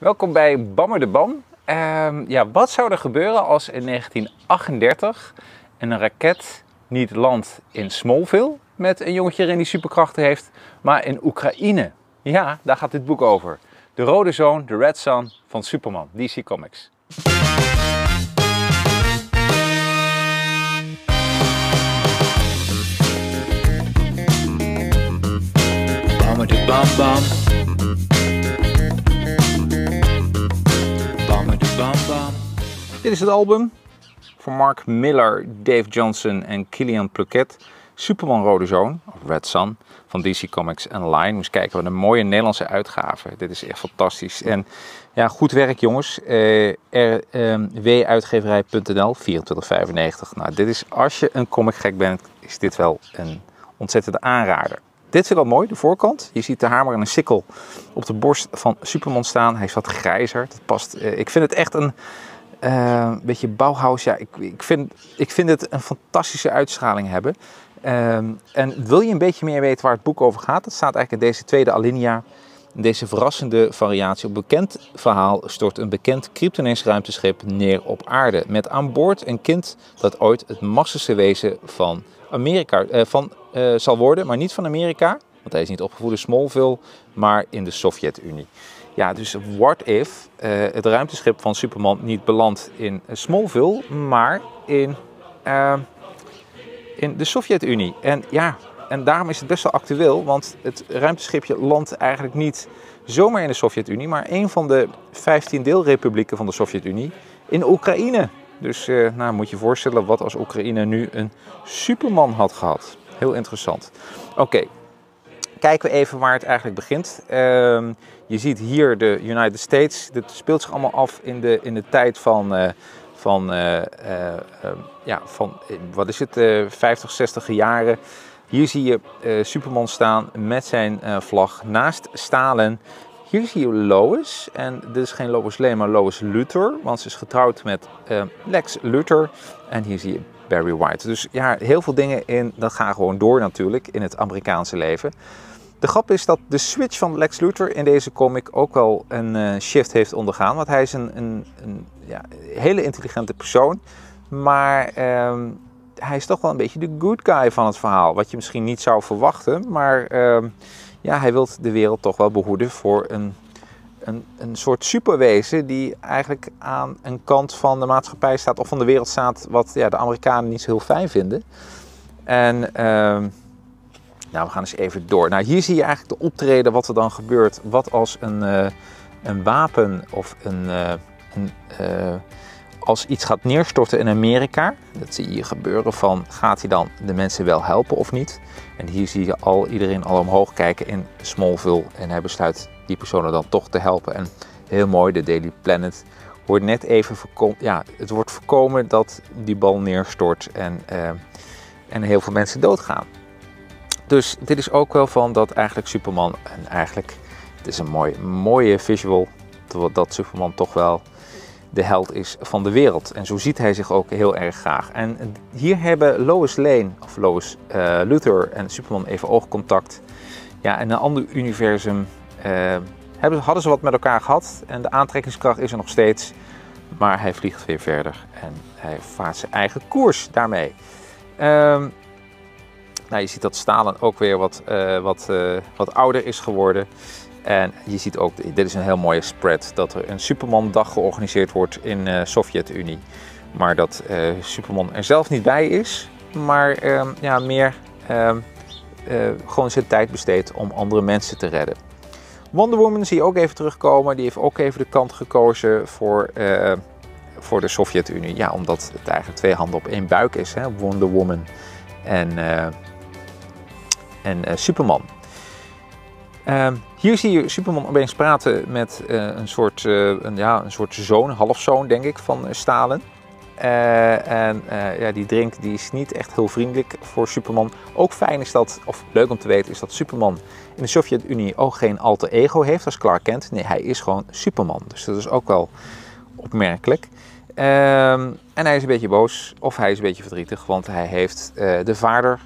Welkom bij Bammer de Bam. Ehm, ja, wat zou er gebeuren als in 1938 een raket niet landt in Smallville met een jongetje erin die superkrachten heeft, maar in Oekraïne? Ja, daar gaat dit boek over. De Rode Zoon, de Red Sun van Superman, DC Comics. Bammer de bam. Dit is het album van Mark Miller, Dave Johnson en Killian Pluquet. Superman Rode Zoon, of Red Sun, van DC Comics Online. Moest kijken wat een mooie Nederlandse uitgave. Dit is echt fantastisch. En ja, goed werk jongens. Eh, rwuitgeverij.nl, 24,95. Nou, dit is, als je een comic gek bent, is dit wel een ontzettende aanrader. Dit vind ik wel mooi, de voorkant. Je ziet de hamer en een sikkel op de borst van Superman staan. Hij is wat grijzer. Dat past. eh, ik vind het echt een eh, beetje Bauhaus. Ja, ik, ik, vind, ik vind het een fantastische uitstraling hebben. Ehm, en wil je een beetje meer weten waar het boek over gaat? Dat staat eigenlijk in deze tweede alinea. In deze verrassende variatie op bekend verhaal stort een bekend Kryptonees ruimteschip neer op aarde. Met aan boord een kind dat ooit het machtigste wezen van Amerika eh, van, eh, zal worden, maar niet van Amerika. Want hij is niet opgevoed in Smallville, maar in de Sovjet-Unie. Ja, dus what if eh, het ruimteschip van Superman niet belandt in Smallville, maar in, eh, in de Sovjet-Unie? En ja, en daarom is het best wel actueel, want het ruimteschipje landt eigenlijk niet zomaar in de Sovjet-Unie, maar een van de 15 deelrepublieken van de Sovjet-Unie in Oekraïne. Dus eh, nou, moet je voorstellen wat als Oekraïne nu een Superman had gehad. Heel interessant. Oké, kijken we even waar het eigenlijk begint. Ehm, je ziet hier de United States. Dit speelt zich allemaal af in de, in de tijd van, eh, van, eh, eh, ehm, ja, van wat is het, eh 50, 60 jaren. Hier zie je Superman staan met zijn vlag naast Stalin. Hier zie je Lois. En dit is geen Lois Lane, maar Lois Luthor. Want ze is getrouwd met eh, Lex Luthor. En hier zie je Barry White. Dus ja, heel veel dingen in, dat gaan gewoon door natuurlijk in het Amerikaanse leven. De grap is dat de switch van Lex Luthor in deze comic ook wel een eh, shift heeft ondergaan. Want hij is een, een, een ja, hele intelligente persoon. Maar ehm, hij is toch wel een beetje de good guy van het verhaal. Wat je misschien niet zou verwachten. Maar ehm, ja, hij wil de wereld toch wel behoeden voor een, een, een soort superwezen die eigenlijk aan een kant van de maatschappij staat of van de wereld staat wat ja, de Amerikanen niet zo heel fijn vinden. En ehm, nou, we gaan eens even door. Nou, hier zie je eigenlijk de optreden wat er dan gebeurt. Wat als een, eh, een wapen of een, eh, eh, als iets gaat neerstorten in Amerika. Dat zie je gebeuren van gaat hij dan de mensen wel helpen of niet. En hier zie je al iedereen al omhoog kijken in Smallville. En hij besluit die personen dan toch te helpen. En heel mooi, de Daily Planet wordt net even voorkomen. Ja, het wordt voorkomen dat die bal neerstort en, en heel veel mensen doodgaan. Dus dit is ook wel van dat eigenlijk Superman en eigenlijk het is een mooi, mooie visual dat- Superman toch wel de held is van de wereld. En zo ziet hij zich ook heel erg graag. En hier hebben Lois Lane, of Lois eh, Luthor en Superman even oogcontact. Ja, in een ander universum eh, hadden ze wat met elkaar gehad. En de aantrekkingskracht is er nog steeds. Maar hij vliegt weer verder en hij vaart zijn eigen koers daarmee. Ehm, nou, je ziet dat Stalin ook weer wat, eh, wat, eh, wat ouder is geworden. En je ziet ook, dit is een heel mooie spread, dat er een Superman-dag georganiseerd wordt in de Sovjet-Unie. Maar dat eh, Superman er zelf niet bij is, maar ehm, ja, meer ehm, eh, gewoon zijn tijd besteedt om andere mensen te redden. Wonder Woman zie je ook even terugkomen. Die heeft ook even de kant gekozen voor, eh, voor de Sovjet-Unie. Ja, omdat het eigenlijk twee handen op één buik is. Hè? Wonder Woman en, eh, en eh, Superman. Ehm, hier zie je Superman opeens praten met eh, een, soort, eh, een, ja, een soort zoon, halfzoon denk ik, van Stalin. Eh, en ja, die drink die is niet echt heel vriendelijk voor Superman. Ook fijn is dat, of leuk om te weten, is dat Superman in de Sovjet-Unie ook geen alter ego heeft als Clark Kent. Nee, hij is gewoon Superman. Dus dat is ook wel opmerkelijk. Ehm, en hij is een beetje boos, of hij is een beetje verdrietig, want hij heeft de vader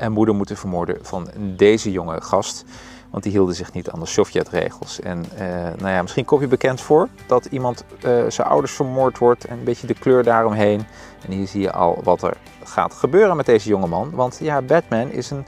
en moeder moeten vermoorden van deze jonge gast. Want die hielden zich niet aan de Sovjetregels. En eh, nou ja, misschien kom je bekend voor dat iemand eh, zijn ouders vermoord wordt en een beetje de kleur daaromheen. En hier zie je al wat er gaat gebeuren met deze jongeman. Want ja, Batman is een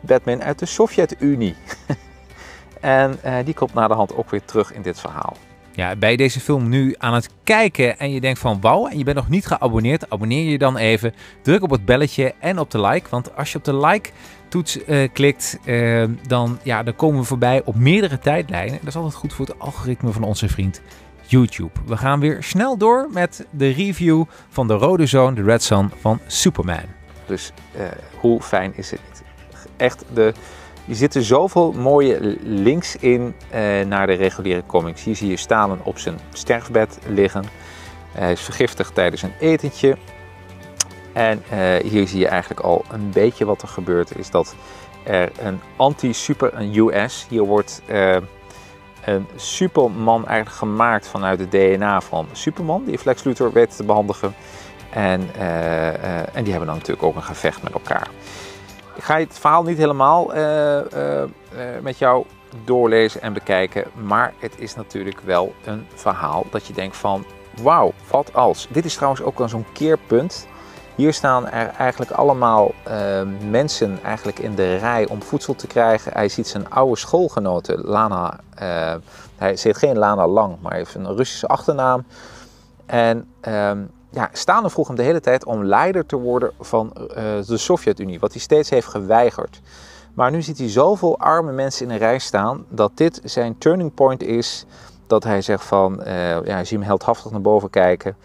Batman uit de Sovjet-Unie. en eh, die komt na de hand ook weer terug in dit verhaal. Ja, je deze film nu aan het kijken en je denkt van wauw en je bent nog niet geabonneerd, abonneer je dan even. Druk op het belletje en op de like, want als je op de like toets eh, klikt, eh, dan, ja, dan komen we voorbij op meerdere tijdlijnen. Dat is altijd goed voor het algoritme van onze vriend YouTube. We gaan weer snel door met de review van de rode zoon, de Red Son van Superman. Dus eh, hoe fijn is het? Echt, de, er zitten zoveel mooie links in eh, naar de reguliere comics. Hier zie je Stalin op zijn sterfbed liggen. Hij is vergiftigd tijdens een etentje. En eh, hier zie je eigenlijk al een beetje wat er gebeurt. Is dat er een anti-super, een US, hier wordt eh, een Superman eigenlijk gemaakt vanuit het DNA van Superman, die Flex Luthor weet te behandigen. En, eh, eh, en die hebben dan natuurlijk ook een gevecht met elkaar. Ik ga het verhaal niet helemaal eh, eh, eh, met jou doorlezen en bekijken, maar het is natuurlijk wel een verhaal dat je denkt van wauw, wat als. Dit is trouwens ook wel zo'n keerpunt. Hier staan er eigenlijk allemaal mensen eigenlijk in de rij om voedsel te krijgen. Hij ziet zijn oude schoolgenote Lana, hij zit geen Lana Lang, maar hij heeft een Russische achternaam. En ehm, ja, Stalin vroeg hem de hele tijd om leider te worden van eh, de Sovjet-Unie, wat hij steeds heeft geweigerd. Maar nu ziet hij zoveel arme mensen in een rij staan dat dit zijn turning point is. Dat hij zegt van, eh ja, hij ziet hem heldhaftig naar boven kijken.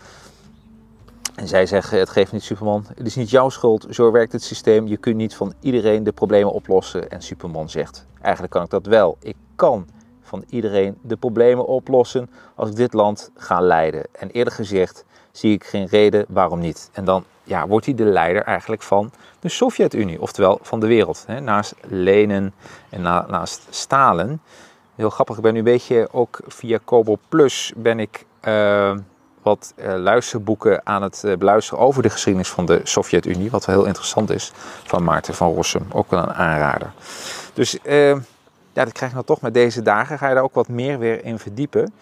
En zij zeggen, het geeft niet Superman, het is niet jouw schuld, zo werkt het systeem. Je kunt niet van iedereen de problemen oplossen. En Superman zegt, eigenlijk kan ik dat wel. Ik kan van iedereen de problemen oplossen als ik dit land ga leiden. En eerder gezegd zie ik geen reden waarom niet. En dan ja, wordt hij de leider eigenlijk van de Sovjet-Unie, oftewel van de wereld. Naast Lenin en na- naast Stalin. Heel grappig, ik ben nu een beetje ook via Kobo Plus ben ik eh, wat eh, luisterboeken aan het eh, beluisteren over de geschiedenis van de Sovjet-Unie. Wat wel heel interessant is, van Maarten van Rossum. Ook wel een aanrader. Dus ja, dat krijg je nou toch met deze dagen. Ga je daar ook wat meer weer in verdiepen.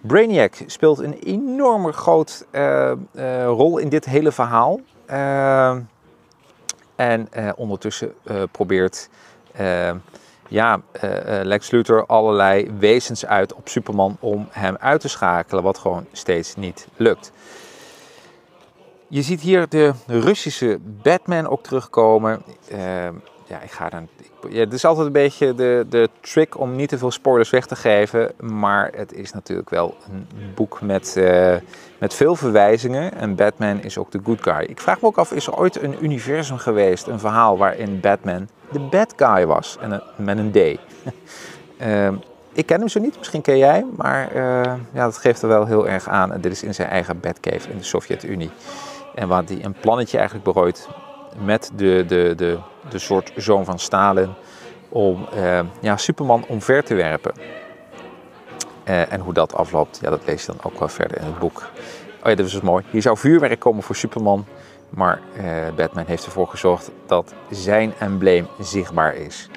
Brainiac speelt een enorme groot eh, eh, rol in dit hele verhaal. Eh, en ondertussen probeert ja, Lex Luthor allerlei wezens uit op Superman om hem uit te schakelen, wat gewoon steeds niet lukt. Je ziet hier de Russische Batman ook terugkomen. Ja, ik ga dan. ik- Ja, het is altijd een beetje de, de trick om niet te veel spoilers weg te geven. Maar het is natuurlijk wel een boek met, eh, met veel verwijzingen. En Batman is ook de good guy. Ik vraag me ook af, is er ooit een universum geweest, een verhaal waarin Batman de bad guy was? En een, met een D. Ehm, ik ken hem zo niet, misschien ken jij. Maar eh, ja, dat geeft er wel heel erg aan. En dit is in zijn eigen Batcave in de Sovjet-Unie. En waar hij een plannetje eigenlijk berooit met de, de, de, de soort zoon van Stalin om eh, ja, Superman omver te werpen. Eh, en hoe dat afloopt, ja, dat lees je dan ook wel verder in het boek. Oh ja, dat is dus mooi. Hier zou vuurwerk komen voor Superman, maar eh, Batman heeft ervoor gezorgd dat zijn embleem zichtbaar is.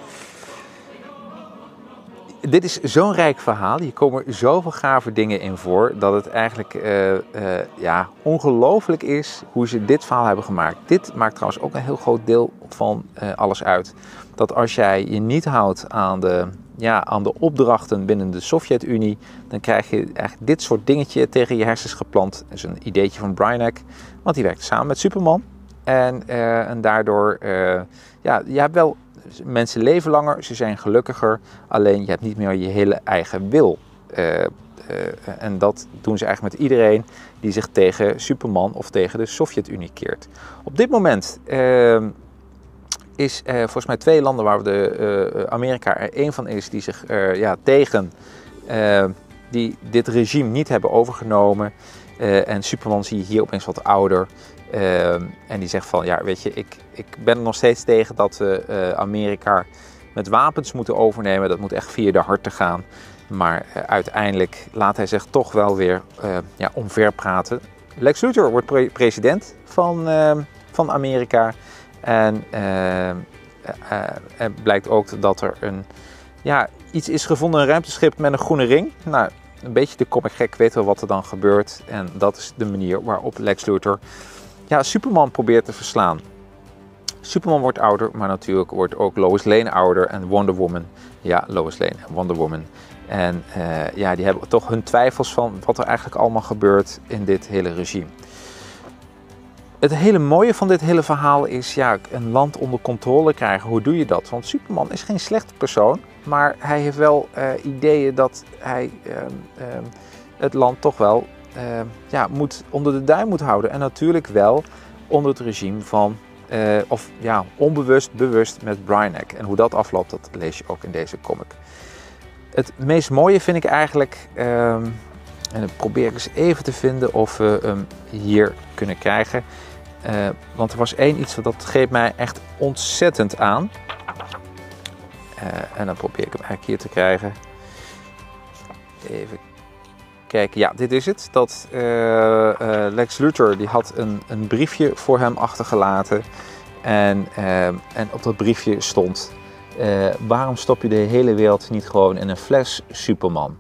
Dit is zo'n rijk verhaal. Hier komen zoveel gave dingen in voor. Dat het eigenlijk eh, eh, ja, ongelooflijk is hoe ze dit verhaal hebben gemaakt. Dit maakt trouwens ook een heel groot deel van eh, alles uit. Dat als jij je niet houdt aan de, ja, aan de opdrachten binnen de Sovjet-Unie. Dan krijg je eigenlijk dit soort dingetje tegen je hersens geplant. Dat is een ideetje van Brainiac. Want die werkt samen met Superman. En, en daardoor, ja, je hebt wel mensen leven langer, ze zijn gelukkiger, alleen je hebt niet meer je hele eigen wil. Eh, eh, en dat doen ze eigenlijk met iedereen die zich tegen Superman of tegen de Sovjet-Unie keert. Op dit moment eh, is volgens mij twee landen waar we de, eh, Amerika er één van is die zich ja, tegen eh, die dit regime niet hebben overgenomen. Eh, en Superman zie je hier opeens wat ouder. Eh, en die zegt van, ja, weet je, ik, ik ben er nog steeds tegen dat we eh, Amerika met wapens moeten overnemen. Dat moet echt via de harten gaan. Maar eh, uiteindelijk laat hij zich toch wel weer ja, omver praten. Lex Luthor wordt pre- president van, eh, van Amerika. En het blijkt ook dat er een ja, iets is gevonden, een ruimteschip met een groene ring. Nou, een beetje de comic gek weet wel wat er dan gebeurt. En dat is de manier waarop Lex Luthor ja, Superman probeert te verslaan. Superman wordt ouder, maar natuurlijk wordt ook Lois Lane ouder en Wonder Woman. Ja, Lois Lane en Wonder Woman. En eh, ja, die hebben toch hun twijfels van wat er eigenlijk allemaal gebeurt in dit hele regime. Het hele mooie van dit hele verhaal is ja, een land onder controle krijgen. Hoe doe je dat? Want Superman is geen slechte persoon, maar hij heeft wel uh, ideeën dat hij uh, uh, het land toch wel ja, moet, onder de duim moet houden. En natuurlijk wel onder het regime van, of ja, onbewust, bewust met Brainiac. En hoe dat afloopt, dat lees je ook in deze comic. Het meest mooie vind ik eigenlijk, ehm, en dan probeer ik eens even te vinden of we hem hier kunnen krijgen. Uh, want er was één iets dat greep mij echt ontzettend aan. Uh, en dan probeer ik hem eigenlijk hier te krijgen. Even kijken. Ja, dit is het. Dat uh, Lex Luthor die had een, een, briefje voor hem achtergelaten. En, en op dat briefje stond: Waarom stop je de hele wereld niet gewoon in een fles Superman?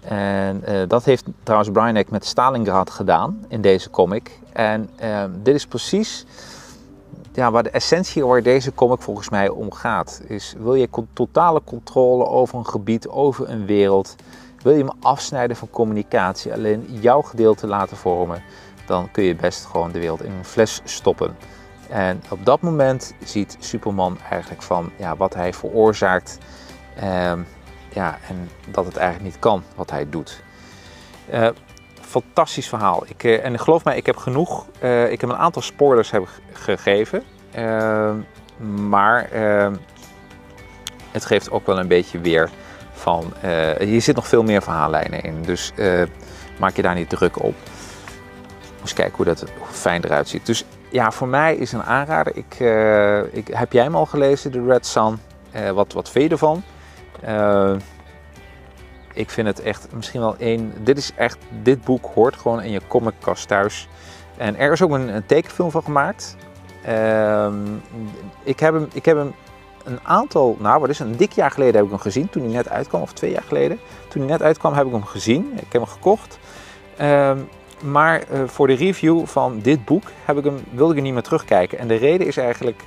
En uh, dat heeft trouwens Brainiac met Stalingrad gedaan in deze comic. En uh, dit is precies ja, waar de essentie waar deze comic volgens mij om gaat. Is, wil je totale controle over een gebied, over een wereld? Wil je me afsnijden van communicatie, alleen jouw gedeelte laten vormen? Dan kun je best gewoon de wereld in een fles stoppen. En op dat moment ziet Superman eigenlijk van ja, wat hij veroorzaakt. Uh, ja, en dat het eigenlijk niet kan wat hij doet. Uh, fantastisch verhaal. Ik, uh, en geloof mij, ik heb genoeg. Uh, ik heb een aantal spoilers gegeven. maar het geeft ook wel een beetje weer van. hier zit nog veel meer verhaallijnen in. Dus maak je daar niet druk op. Eens kijken hoe dat fijn eruit ziet. Dus ja, voor mij is een aanrader. Ik, ik, heb jij hem al gelezen, de Red Sun? wat, wat vind je ervan? Uh, ik vind het echt misschien wel één. Dit is echt. Dit boek hoort gewoon in je comickast thuis. En er is ook een, tekenfilm van gemaakt. Uh, ik, heb hem, ik heb hem een aantal. Nou, wat is het? Een dik jaar geleden heb ik hem gezien. Toen hij net uitkwam, of twee jaar geleden. Toen hij net uitkwam, heb ik hem gezien. Ik heb hem gekocht. Uh, maar uh, voor de review van dit boek heb ik hem, wilde ik hem niet meer terugkijken. En de reden is eigenlijk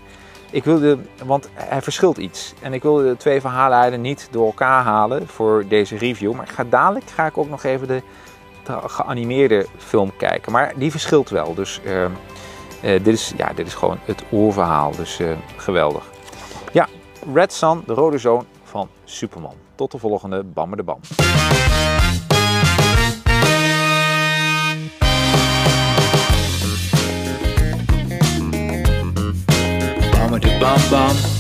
ik wilde, want hij verschilt iets. En ik wilde de twee verhalen niet door elkaar halen voor deze review. Maar ik ga dadelijk ga ik ook nog even de, de geanimeerde film kijken. Maar die verschilt wel. Dus uh, uh, dit, is, ja, dit is gewoon het oerverhaal. Dus uh, geweldig. Ja, Red Sun, de rode zoon van Superman. Tot de volgende Bammer de Bam. Bum bum.